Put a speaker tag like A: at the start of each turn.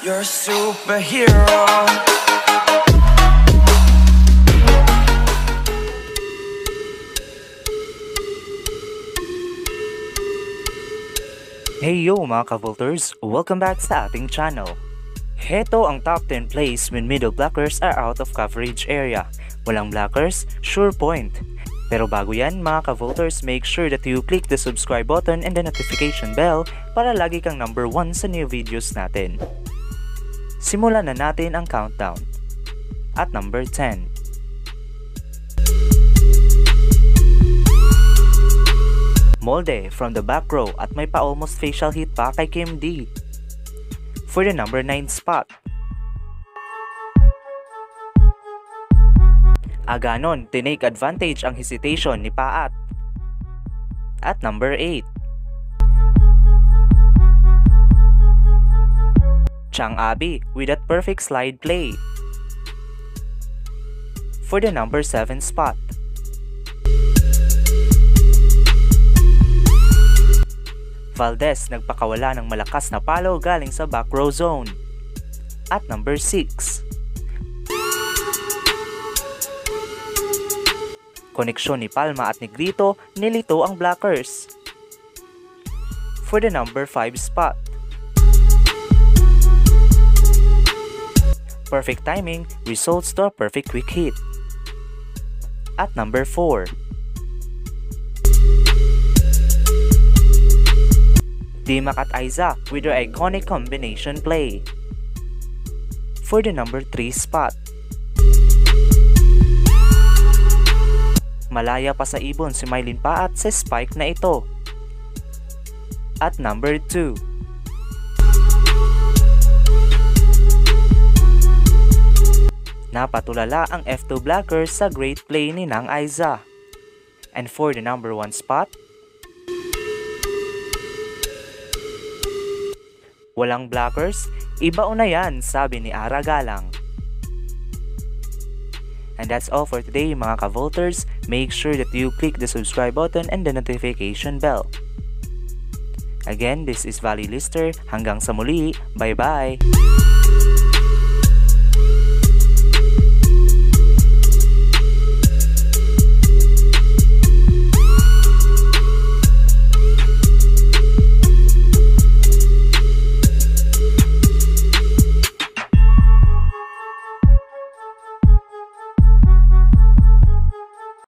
A: You're a superhero.
B: Hey yo mga ka-Volters! Welcome back sa ating channel. Heto ang top 10 plays when middle blockers are out of coverage area. Walang blockers, sure point. Pero bago yan mga ka-Volters, make sure that you click the subscribe button and the notification bell para lagi kang number 1 sa new videos natin. Simulan na natin ang countdown. At number 10. Molde from the back row at may pa almost facial hit pa kay Kim D. For the number 9 spot. Aganon, tinake advantage ang hesitation ni Paat. At number 8. Chang Abi with that perfect slide play. For the number 7 spot. Valdez nagpakawala ng malakas na palo galing sa back row zone. At number 6. Koneksyon ni Palma at Negrito nilito ang blockers. For the number 5 spot. Perfect timing results to a perfect quick hit. At number 4. Dimak at Aiza with their iconic combination play. For the number 3 spot. Malaya pa sa ibon si Mylin Paat sa spike na ito. At number 2. Napatulala ang F2 Blackers sa great play ni Nang Aiza. And for the number 1 spot, Walang blockers, iba na yan, sabi ni Ara Galang. And that's all for today mga ka-Volters. Make sure that you click the subscribe button and the notification bell. Again, this is Valley Lister. Hanggang sa muli. Bye-bye!